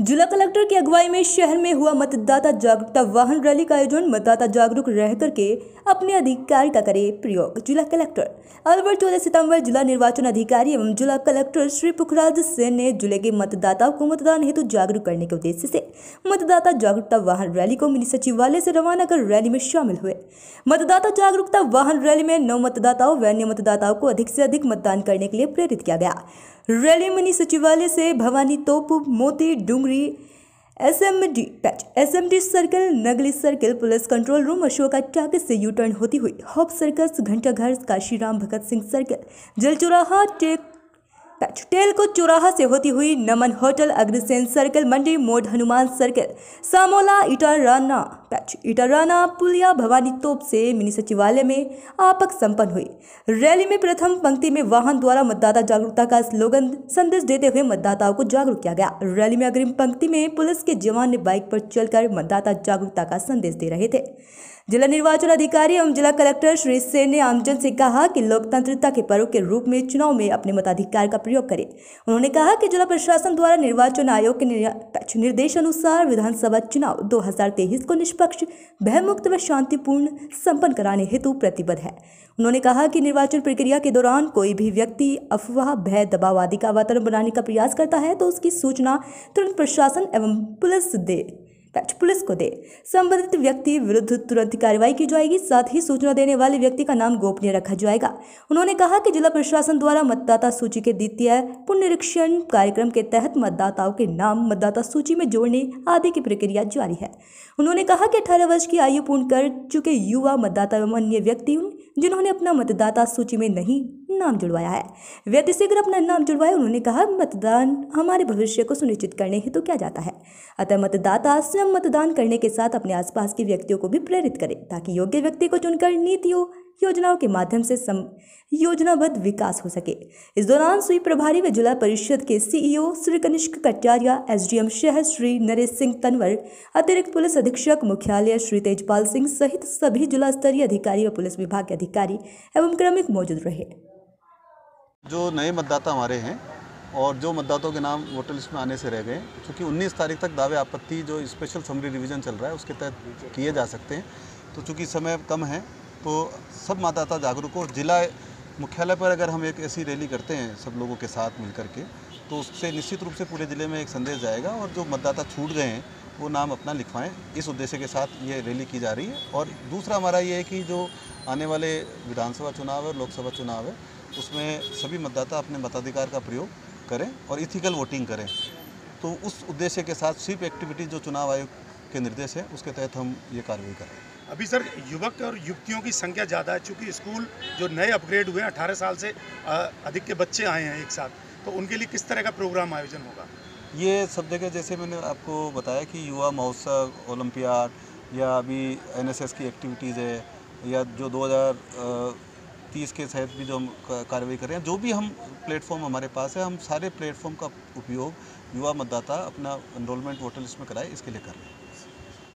जिला कलेक्टर की अगुवाई में शहर में हुआ मतदाता जागरूकता वाहन रैली का आयोजन मतदाता जागरूक रह करके अपने अधिकार का करे प्रयोग। जिला कलेक्टर अलवर चौदह सितंबर जिला निर्वाचन अधिकारी एवं जिला कलेक्टर श्री पुखराज सेन ने ज़िले के मतदाताओं को मतदान हेतु जागरूक करने के उद्देश्य से मतदाता जागरूकता वाहन रैली को मिनी सचिवालय से रवाना कर रैली में शामिल हुए। मतदाता जागरूकता वाहन रैली में नौ मतदाताओं व अन्य मतदाताओं को अधिक से अधिक मतदान करने के लिए प्रेरित किया गया। रैली मनी सचिवालय से Bhawani Top, Moti Dungri SMD, patch, SMD circle, Nagli circle, police control room, Ashoka टाक से यू टर्न होती हुई हॉप सर्कस घंटाघर, काशीराम भगत सिंह सर्कल, जलचुराहा, टेक पैच टेलको चौराहा से होती हुई नमन होटल, अग्रसेन सर्कल, मंडी, मोड, हनुमान सर्कल, सामोला, इटाराना पैच इटाराना, पुलिया, भवानी तोप से मिनी सचिवालय में आपक संपन्न हुई। रैली में प्रथम पंक्ति में वाहन द्वारा मतदाता जागरूकता का स्लोगन संदेश देते हुए मतदाताओं को जागरूक किया गया। रैली में अग्रिम पंक्ति में पुलिस के जवान ने बाइक पर चलकर मतदाता जागरूकता का संदेश दे रहे थे। जिला निर्वाचन अधिकारी एवं जिला कलेक्टर श्री सेन ने आमजन से कहा कि लोकतंत्रता के पर्व के रूप में चुनाव में अपने मताधिकार का प्रयोग करें। उन्होंने कहा कि जिला प्रशासन द्वारा निर्वाचन आयोग के निर्देशानुसार विधानसभा चुनाव 2023 को निष्पक्ष, भयमुक्त व शांतिपूर्ण संपन्न कराने हेतु प्रतिबद्ध है। उन्होंने कहा कि निर्वाचन प्रक्रिया के दौरान कोई भी व्यक्ति अफवाह, भय, दबाव आदि का वातावरण बनाने का प्रयास करता है तो उसकी सूचना तुरंत प्रशासन एवं पुलिस दे पैच पुलिस को दे। संबंधित व्यक्ति विरुद्ध तुरंत कार्रवाई की जाएगी, साथ ही सूचना देने वाले व्यक्ति का नाम गोपनीय रखा जाएगा। उन्होंने कहा कि जिला प्रशासन द्वारा मतदाता सूची के द्वितीय पुनरीक्षण कार्यक्रम के तहत मतदाताओं के नाम, मतदाता सूची में जोड़ने आदि की प्रक्रिया जारी है। उन्होंने कहा कि अठारह वर्ष की आयु पूर्ण कर चुके युवा, मतदाता एवं अन्य व्यक्ति, जिन्होंने अपना मतदाता सूची में नहीं नाम जुड़वाया है। व्यक्ति शीघ्र अपना नाम जुड़वाया उन्होंने कहा, मतदान हमारे भविष्य को सुनिश्चित करने हेतु तो किया जाता है। अतः मतदाता स्वयं मतदान करने के साथ अपने आसपास के व्यक्तियों को भी प्रेरित करें, ताकि योग्य व्यक्ति को चुनकर नीतियों योजनाओं के माध्यम से सम, योजनाबद्ध विकास हो सके। इस दौरान स्वीप प्रभारी व जिला परिषद के सीईओ श्री कनिष्क कटारिया एसडीएम शहर श्री नरेश सिंह तनवर, अतिरिक्त पुलिस अधीक्षक मुख्यालय श्री तेजपाल सिंह सहित सभी जिला स्तरीय अधिकारी व पुलिस विभाग के अधिकारी एवं क्रमिक मौजूद रहे। जो नए मतदाता हमारे हैं और जो मतदाताओं के नाम वोटर लिस्ट में आने से रह गए क्योंकि 19 तारीख तक दावे आपत्ति जो स्पेशल समरी रिवीजन चल रहा है, उसके तहत किए जा सकते हैं। तो चूँकि समय कम है तो सब मतदाता जागरूक हो। जिला मुख्यालय पर अगर हम एक ऐसी रैली करते हैं सब लोगों के साथ मिल के तो उससे निश्चित रूप से पूरे ज़िले में एक संदेश जाएगा और जो मतदाता छूट गए हैं, वो नाम अपना लिखवाएँ। इस उद्देश्य के साथ ये रैली की जा रही है। और दूसरा हमारा ये है कि जो आने वाले विधानसभा चुनाव है लोकसभा चुनाव है उसमें सभी मतदाता अपने मताधिकार का प्रयोग करें और इथिकल वोटिंग करें। तो उस उद्देश्य के साथ स्वीप एक्टिविटी जो चुनाव आयोग के निर्देश है उसके तहत हम ये कार्रवाई करें अभी सर युवक और युवतियों की संख्या ज़्यादा है चूँकि स्कूल जो नए अपग्रेड हुए हैं अठारह साल से अधिक के बच्चे आए हैं एक साथ। तो उनके लिए किस तरह का प्रोग्राम आयोजन होगा? ये सब जगह जैसे मैंने आपको बताया कि युवा महोत्सव ओलंपियाड या अभी एनएसएस की एक्टिविटीज़ है या जो 2000 तीस के तहत भी जो हम कार्रवाई कर रहे हैं, जो भी हम प्लेटफॉर्म हमारे पास है, हम सारे प्लेटफॉर्म का उपयोग युवा मतदाता अपना इनरोलमेंट वोटर लिस्ट में कराए, इसके लिए कर रहे हैं।